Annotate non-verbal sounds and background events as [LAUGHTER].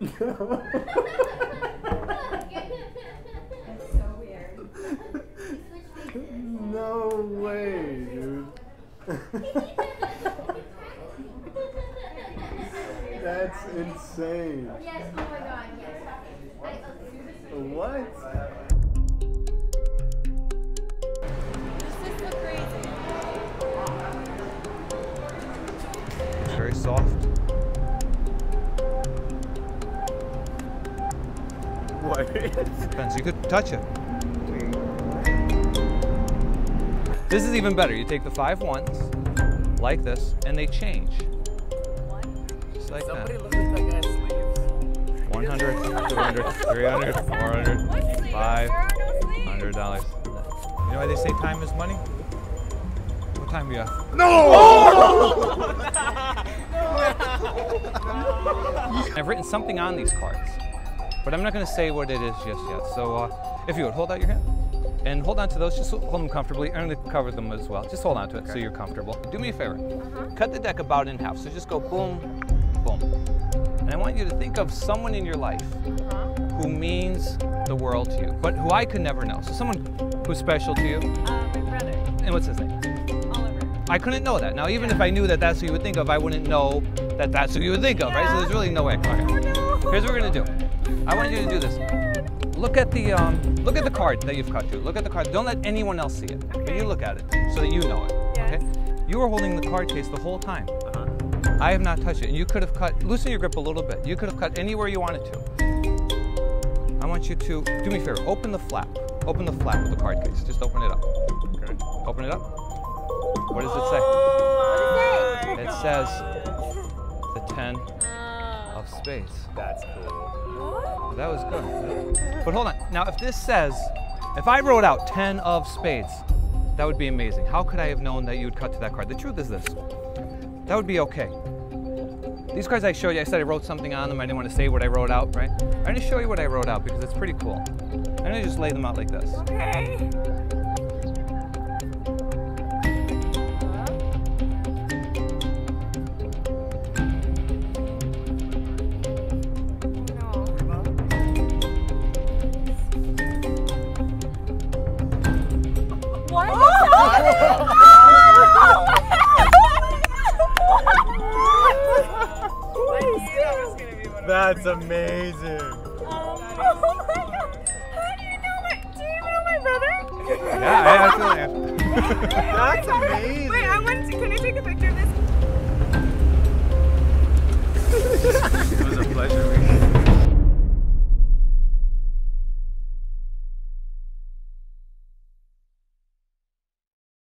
That's so weird. no way, dude. That's insane. Yes, oh my god, yes. I, What? this is so. It's very soft. What? Depends. You could touch it. This is even better. You take the five ones, like this, and they change. Just like Somebody that. look at that guy's sleeve. 100, 200, 300, 400, 500 dollars. You know why they say time is money? What time are you have? [LAUGHS] No! I've written something on these cards, but I'm not going to say what it is just yet. So uh, if you would, hold out your hand and hold on to those. Just hold them comfortably. I'm going to cover them as well. Just hold on to it so you're comfortable. Do me a favor. Cut the deck about in half. So just go boom, boom. And I want you to think of someone in your life who means the world to you, but who I could never know. So someone who's special to you. Uh, my brother, And what's his name? I couldn't know that. Now, even if I knew that that's who you would think of, I wouldn't know that that's who you would think of, right? So there's really no way. Okay. Here's what we're gonna do. I want you to do this. Look at the um, look at the card that you've cut to. Look at the card. Don't let anyone else see it. But you look at it so that you know it. Yes. Okay. You were holding the card case the whole time. Uh -huh. I have not touched it. And you could have cut. Loosen your grip a little bit. You could have cut anywhere you wanted to. I want you to do me a favor. Open the flap. Open the flap of the card case. Just open it up. Okay. Open it up. What does it say? It says the 10 of spades. That's cool. That was good. But hold on. Now, if this says, if I wrote out 10 of spades, that would be amazing. How could I have known that you would cut to that card? The truth is this that would be okay. These cards I showed you, I said I wrote something on them. I didn't want to say what I wrote out, right? I'm going to show you what I wrote out because it's pretty cool. I'm going to just lay them out like this. Okay. That's amazing. Um, oh my god. How do you know my, do you know my brother? yeah, I absolutely. [LAUGHS] [LAUGHS] That's amazing. Wait, I want to, can I take a picture of this?